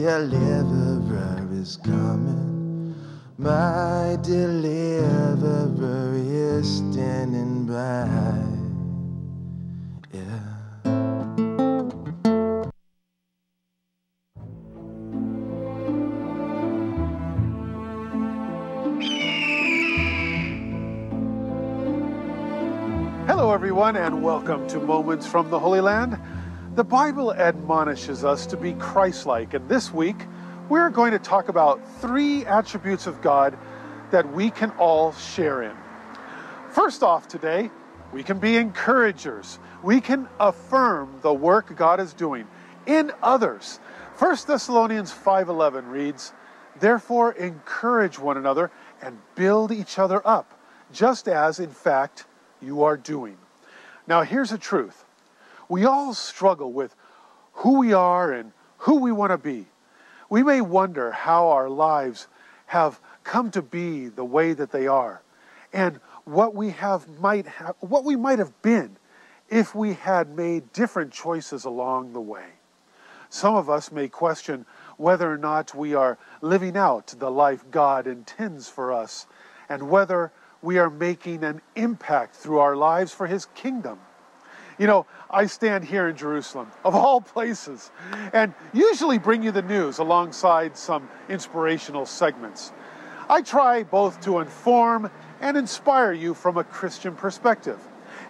O: deliverer is coming. My deliverer is standing by. Yeah.
P: Hello, everyone, and welcome to Moments from the Holy Land. The Bible admonishes us to be Christ like, and this week we're going to talk about three attributes of God that we can all share in. First off, today, we can be encouragers. We can affirm the work God is doing in others. 1 Thessalonians 5:11 reads, "Therefore encourage one another and build each other up, just as in fact you are doing." Now, here's the truth. We all struggle with who we are and who we want to be. We may wonder how our lives have come to be the way that they are and what we have might have, what we might have been if we had made different choices along the way. Some of us may question whether or not we are living out the life God intends for us and whether we are making an impact through our lives for His kingdom. You know, I stand here in Jerusalem, of all *laughs* places, and usually bring you the news alongside some inspirational segments. I try both to inform and inspire you from a Christian perspective.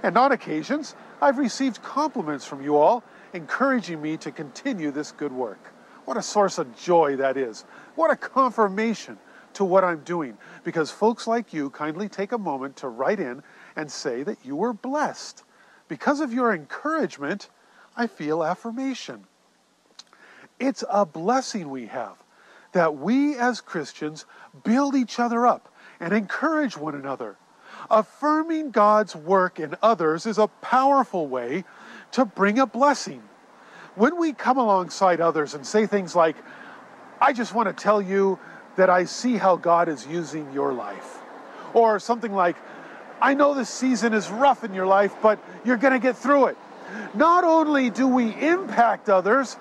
P: And on occasions, I've received compliments from you all, encouraging me to continue this good work. What a source of joy that is. What a confirmation to what I'm doing, because folks like you kindly take a moment to write in and say that you were blessed. Because of your encouragement, I feel affirmation. It's a blessing we have that we as Christians build each other up and encourage one another. Affirming God's work in others is a powerful way to bring a blessing. When we come alongside others and say things like, I just want to tell you that I see how God is using your life. Or something like, I know this season is rough in your life, but you're going to get through it. Not only do we impact others,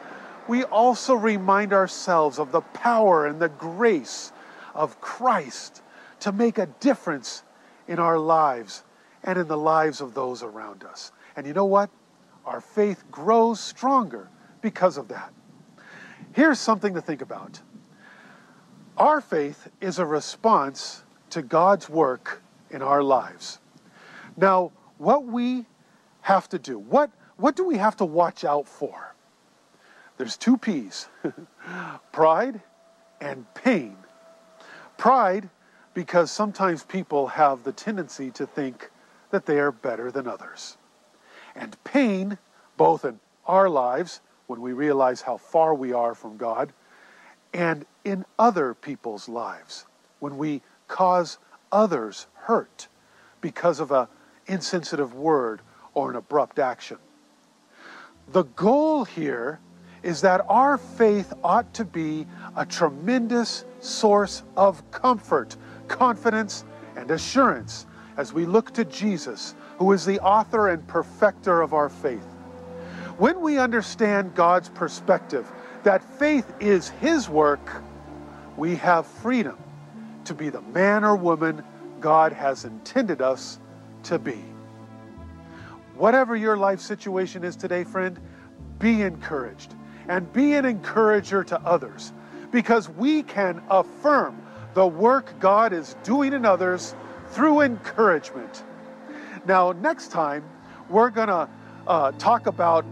P: we also remind ourselves of the power and the grace of Christ to make a difference in our lives and in the lives of those around us. And you know what? Our faith grows stronger because of that. Here's something to think about our faith is a response to God's work in our lives. Now, what we have to do, what, what do we have to watch out for? There's two P's *laughs* pride and pain. Pride, because sometimes people have the tendency to think that they are better than others. And pain, both in our lives, when we realize how far we are from God, and in other people's lives, when we cause others hurt because of an insensitive word or an abrupt action. The goal here is that our faith ought to be a tremendous source of comfort, confidence, and assurance as we look to Jesus, who is the author and perfecter of our faith. When we understand God's perspective, that faith is His work, we have freedom to be the man or woman God has intended us to be. Whatever your life situation is today, friend, be encouraged and be an encourager to others because we can affirm the work God is doing in others through encouragement. Now, next time, we're going to uh, talk about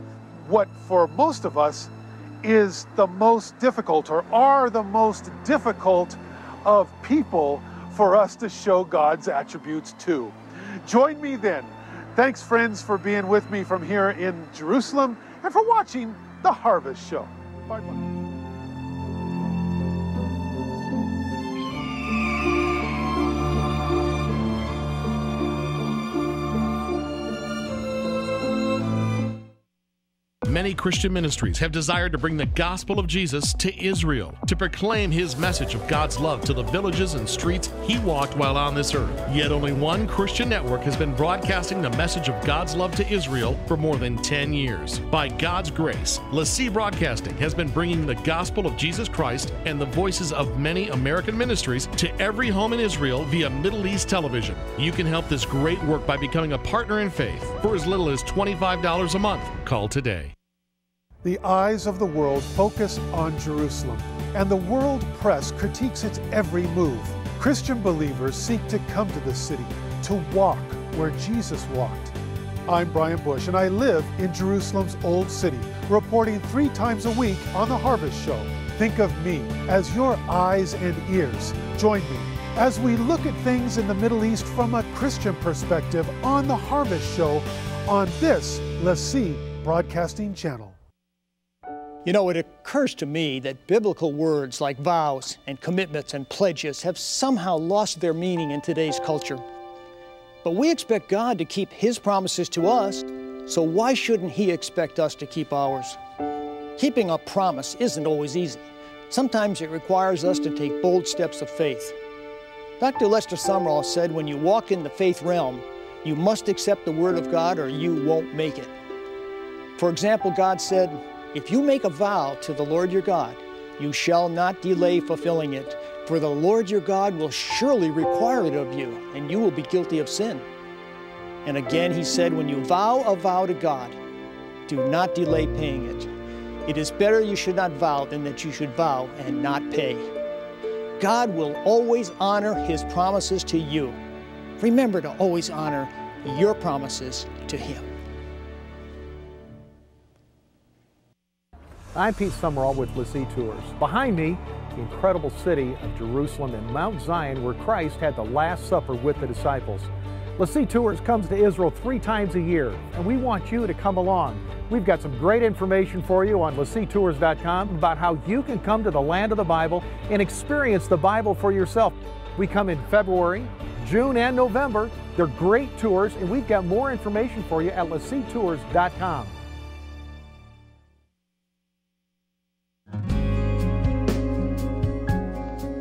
P: what for most of us is the most difficult or are the most difficult of people for us to show God's attributes to. Join me then. Thanks, friends, for being with me from here in Jerusalem and for watching The Harvest Show. Bye
Q: Many Christian ministries have desired to bring the gospel of Jesus to Israel, to proclaim his message of God's love to the villages and streets he walked while on this earth. Yet only one Christian network has been broadcasting the message of God's love to Israel for more than 10 years. By God's grace, LeSEA Broadcasting has been bringing the gospel of Jesus Christ and the voices of many American ministries to every home in Israel via Middle East television. You can help this great work by becoming a partner in faith for as little as $25 a month. Call today.
P: The eyes of the world focus on Jerusalem, and the world press critiques its every move. Christian believers seek to come to the city, to walk where Jesus walked. I'm Brian Bush, and I live in Jerusalem's Old City, reporting three times a week on The Harvest Show. Think of me as your eyes and ears. Join me as we look at things in the Middle East from a Christian perspective on The Harvest Show on this LeSEA Broadcasting Channel.
H: You know, it occurs to me that biblical words like vows and commitments and pledges have somehow lost their meaning in today's culture. But we expect God to keep His promises to us, so why shouldn't He expect us to keep ours? Keeping a promise isn't always easy. Sometimes it requires us to take bold steps of faith. Dr. Lester Sumrall said when you walk in the faith realm, you must accept the Word of God or you won't make it. For example, God said, if you make a vow to the Lord your God, you shall not delay fulfilling it, for the Lord your God will surely require it of you, and you will be guilty of sin. And again he said, When you vow a vow to God, do not delay paying it. It is better you should not vow than that you should vow and not pay. God will always honor his promises to you. Remember to always honor your promises to him.
L: I'm Pete Sumrall with LeSEA Tours. Behind me, the incredible city of Jerusalem and Mount Zion where Christ had the Last Supper with the disciples. LeSEA Tours comes to Israel three times a year, and we want you to come along. We've got some great information for you on LeSEATours.com about how you can come to the land of the Bible and experience the Bible for yourself. We come in February, June, and November. They're great tours, and we've got more information for you at LeSEATours.com.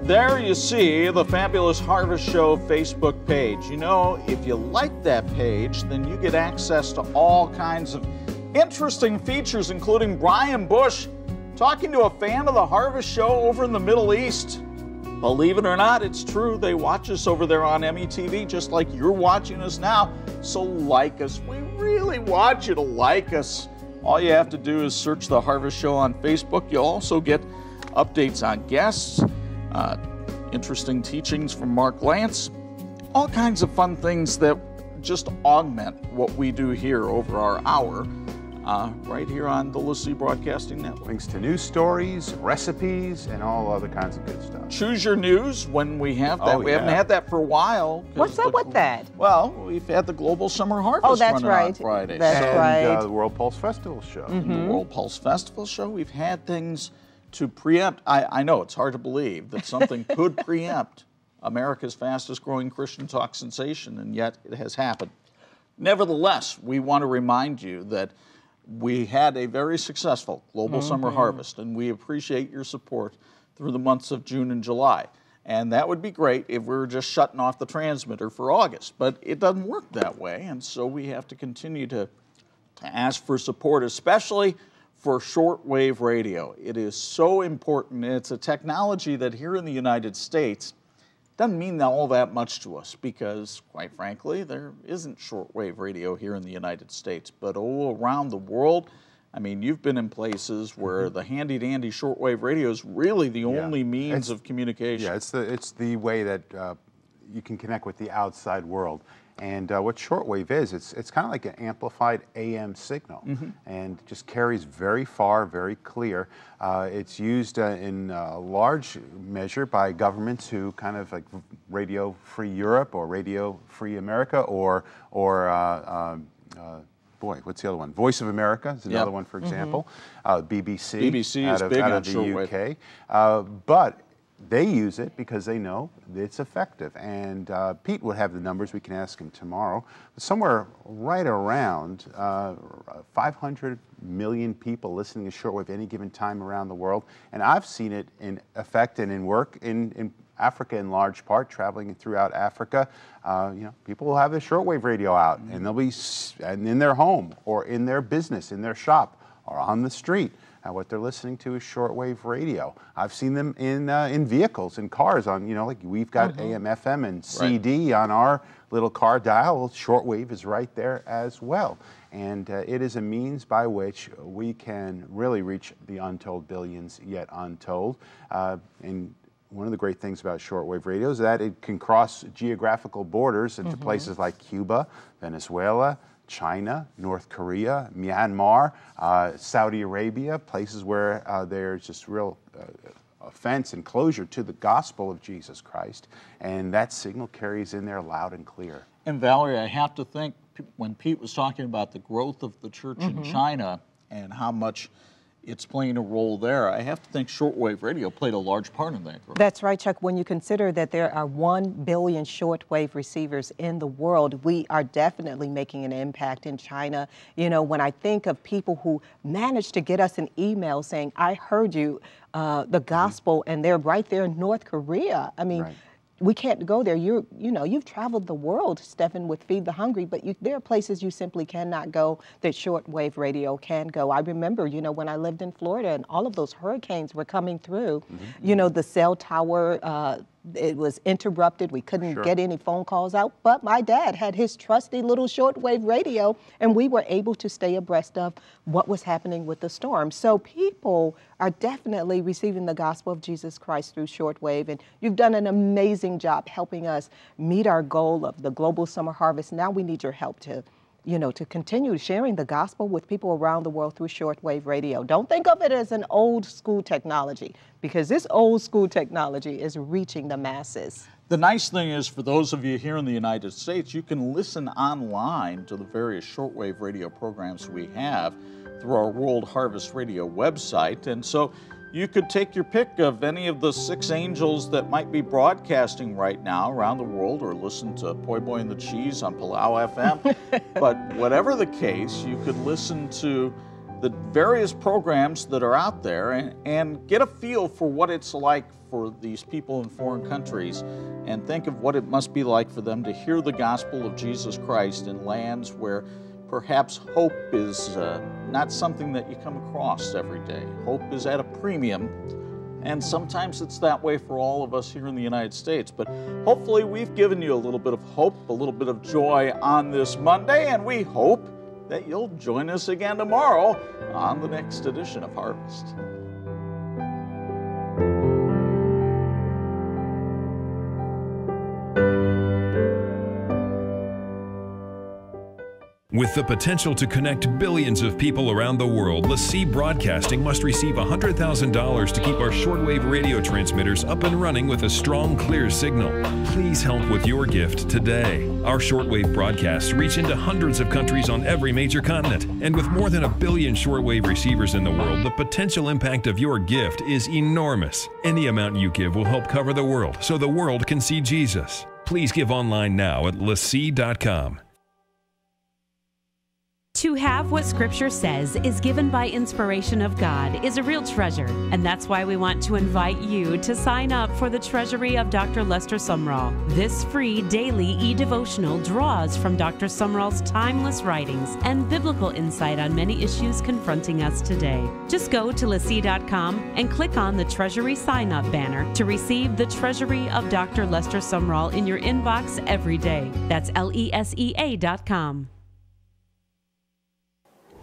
D: There you see the Fabulous Harvest Show Facebook page. You know, if you like that page, then you get access to all kinds of interesting features, including Brian Bush talking to a fan of the Harvest Show over in the Middle East. Believe it or not, it's true. They watch us over there on METV just like you're watching us now. So like us. We really want you to like us. All you have to do is search the Harvest Show on Facebook. You'll also get updates on guests, uh, interesting teachings from Mark Lantz, all kinds of fun things that just augment what we do here over our hour. Uh, right here on the LeSEA Broadcasting Network.
A: Links to news stories, recipes, and all other kinds of good stuff.
D: Choose your news when we have that.
A: Oh,
D: we haven't had that for a while.
C: What's up
D: the-
C: with that?
D: Well, we've had the Global Summer Harvest
C: Oh, that's
D: running on
C: right.
D: Friday.
C: That's
A: and,
C: right.
A: Uh, the World Pulse Festival show.
C: Mm-hmm.
D: the World Pulse Festival show, we've had things to preempt. I, I know it's hard to believe that something *laughs* could preempt America's fastest growing Christian talk sensation, and yet it has happened. Nevertheless, we want to remind you that we had a very successful Global Summer mm-hmm. Harvest, and we appreciate your support through the months of June and July. And that would be great if we were just shutting off the transmitter for August, but it doesn't work that way, and so we have to continue to to ask for support, especially for shortwave radio. It is so important. It's a technology that here in the United States doesn't mean all that much to us because, quite frankly, there isn't shortwave radio here in the United States. But all around the world, I mean, you've been in places where the handy dandy shortwave radio is really the only means
A: It's-
D: of communication.
A: Yeah, it's the it's the way that uh, you can connect with the outside world. And uh, what shortwave is, it's it's kind of like an amplified AM signal,
D: Mm-hmm.
A: and just carries very far, very clear. Uh, it's used uh, in uh, large measure by governments who kind of like Radio Free Europe or Radio Free America or or uh, um, uh, boy, what's the other one? Voice of America is another
D: Yep.
A: one, for
D: Mhm.
A: example. Uh, BBC,
D: BBC
A: out
D: is
A: of,
D: big
A: out
D: on
A: of the
D: shortwave.
A: UK. Uh, but they use it because they know it's effective. And uh, Pete would have the numbers. We can ask him tomorrow. But somewhere right around uh, 500 million people listening to shortwave any given time around the world. And I've seen it in effect and in work in, in Africa in large part, traveling throughout Africa. Uh, you know, people will have their shortwave radio out, and they'll be and in their home or in their business, in their shop, or on the street. And what they're listening to is shortwave radio. I've seen them in uh, in vehicles, in cars. On you know, like we've got AM, FM, and CD on our little car dial. Shortwave is right there as well, and uh, it is a means by which we can really reach the untold billions yet untold. Uh, and one of the great things about shortwave radio is that it can cross geographical borders into
K: Mhm.
A: places like Cuba, Venezuela, China, North Korea, Myanmar, uh, Saudi Arabia, places where uh, there's just real uh, offense and closure to the gospel of Jesus Christ. And that signal carries in there loud and clear.
D: And Valerie, I have to think when Pete was talking about the growth of the church in
C: Mhm.
D: China and how much it's playing a role there, I have to think shortwave radio played a large part in that growth.
C: That's right, Chuck. When you consider that there are 1 billion shortwave receivers in the world, we are definitely making an impact in China. You know, when I think of people who managed to get us an email saying, I heard you, uh, the gospel, and they're right there in North Korea. I mean, we can't go there. You're, you know, you've traveled the world, Stephen, with Feed the Hungry, but you, there are places you simply cannot go that shortwave radio can go. I remember, you know, when I lived in Florida and all of those hurricanes were coming through, you know, the cell tower, uh, it was interrupted. We couldn't
K: Sure.
C: get any phone calls out, but my dad had his trusty little shortwave radio, and we were able to stay abreast of what was happening with the storm. So people are definitely receiving the gospel of Jesus Christ through shortwave, and you've done an amazing job helping us meet our goal of the global summer harvest. Now we need your help to you know, to continue sharing the gospel with people around the world through shortwave radio. Don't think of it as an old school technology because this old school technology is reaching the masses.
D: The nice thing is, for those of you here in the United States, you can listen online to the various shortwave radio programs we have through our World Harvest Radio website. And so you could take your pick of any of the six angels that might be broadcasting right now around the world or listen to Poi Boy and the Cheese on Palau FM. *laughs* but whatever the case, you could listen to the various programs that are out there and, and get a feel for what it's like for these people in foreign countries and think of what it must be like for them to hear the gospel of Jesus Christ in lands where perhaps hope is uh, not something that you come across every day. Hope is at a premium, and sometimes it's that way for all of us here in the United States. But hopefully, we've given you a little bit of hope, a little bit of joy on this Monday, and we hope that you'll join us again tomorrow on the next edition of Harvest.
R: With the potential to connect billions of people around the world, LeSEA Broadcasting must receive $100,000 to keep our shortwave radio transmitters up and running with a strong, clear signal. Please help with your gift today. Our shortwave broadcasts reach into hundreds of countries on every major continent, and with more than a billion shortwave receivers in the world, the potential impact of your gift is enormous. Any amount you give will help cover the world so the world can see Jesus. Please give online now at lesea.com.
I: To have what Scripture says is given by inspiration of God is a real treasure, and that's why we want to invite you to sign up for the Treasury of Dr. Lester Sumrall. This free daily e devotional draws from Dr. Sumrall's timeless writings and biblical insight on many issues confronting us today. Just go to lesea.com and click on the Treasury sign up banner to receive the Treasury of Dr. Lester Sumrall in your inbox every day. That's L E S E A.com.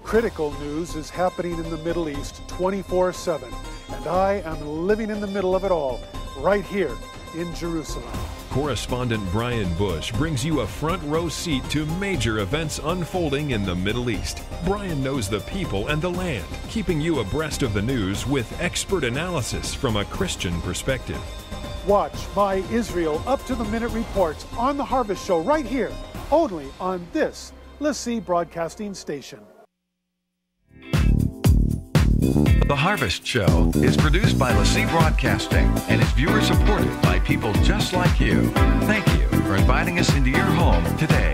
P: Critical news is happening in the Middle East 24 7, and I am living in the middle of it all, right here in Jerusalem.
R: Correspondent Brian Bush brings you a front row seat to major events unfolding in the Middle East. Brian knows the people and the land, keeping you abreast of the news with expert analysis from a Christian perspective.
P: Watch my Israel up to the minute reports on the Harvest Show right here, only on this LeSEA Broadcasting Station.
K: The Harvest Show is produced by LeSEA Broadcasting and is viewer supported by people just like you. Thank you for inviting us into your home today.